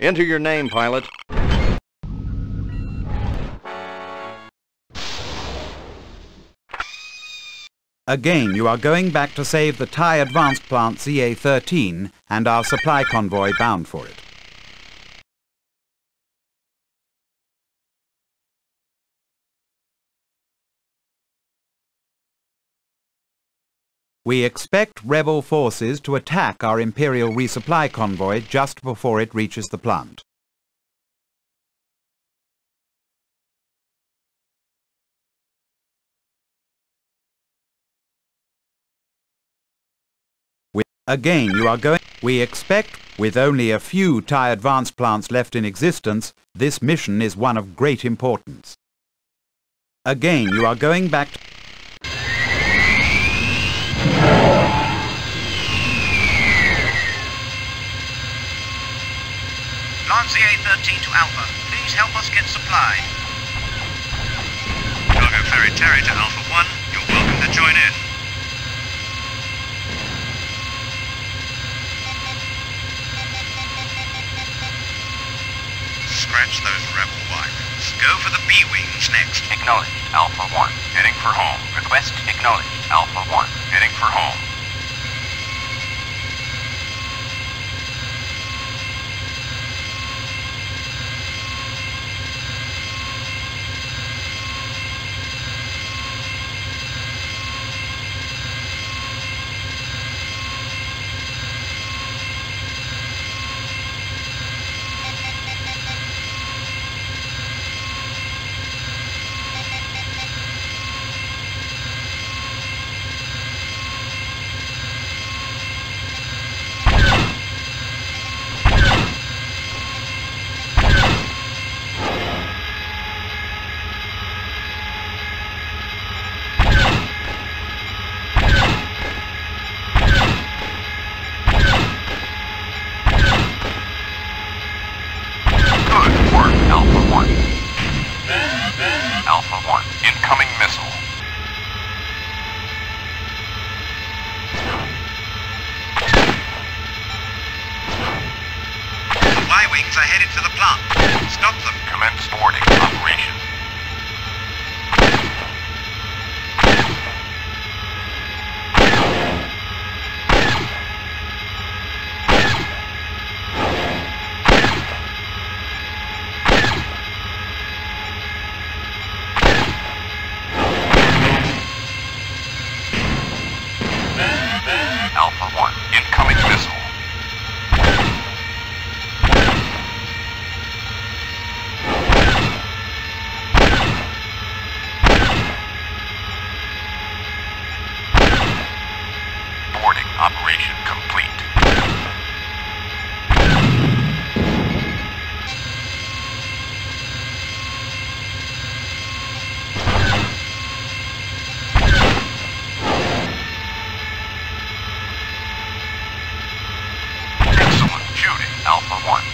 Enter your name, pilot. Again, you are going back to save the TIE Advanced Plant CA-13 and our supply convoy bound for it. We expect rebel forces to attack our Imperial resupply convoy just before it reaches the plant. Again, you are going... We expect, with only a few TIE advanced plants left in existence, this mission is one of great importance. Again, you are going back... to Alpha. Please help us get supply. Cargo ferry Terry to Alpha 1. You're welcome to join in. Scratch those rebel wagons. Go for the B-Wings next. Acknowledged, Alpha 1. Heading for home. Request acknowledged, Alpha 1. Heading for home. Alpha 1.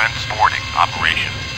Commence boarding operation.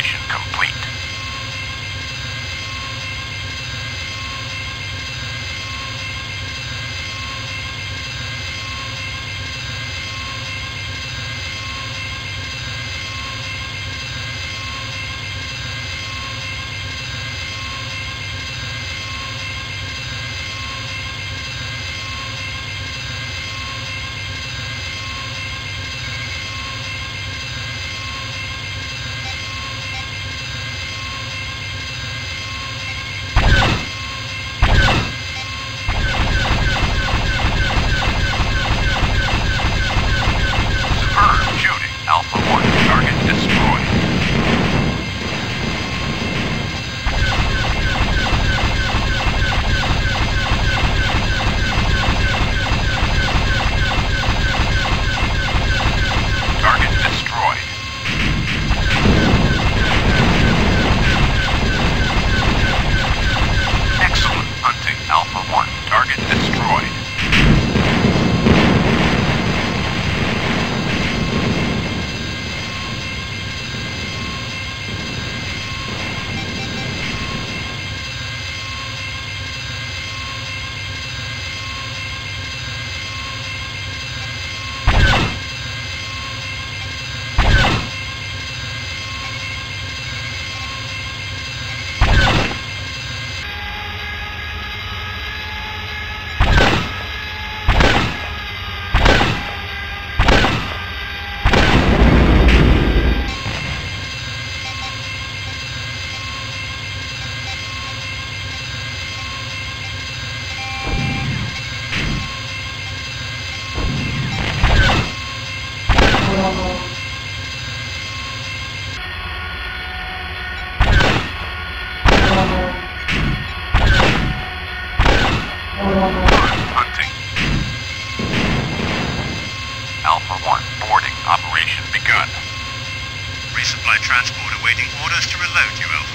Operation complete. Awaiting orders to reload you, Alpha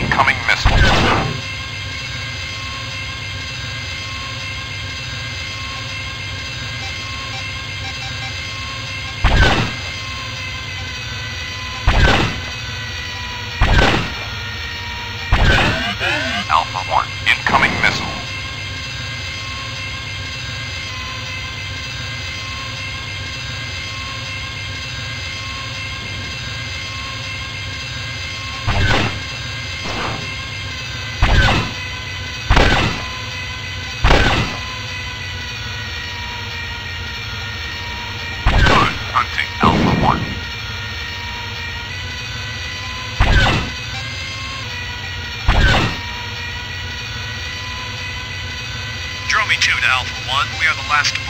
incoming missile. Alpha 1. We are the last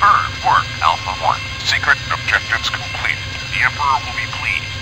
Confirmed work, Alpha-1. Secret objectives completed. The Emperor will be pleased.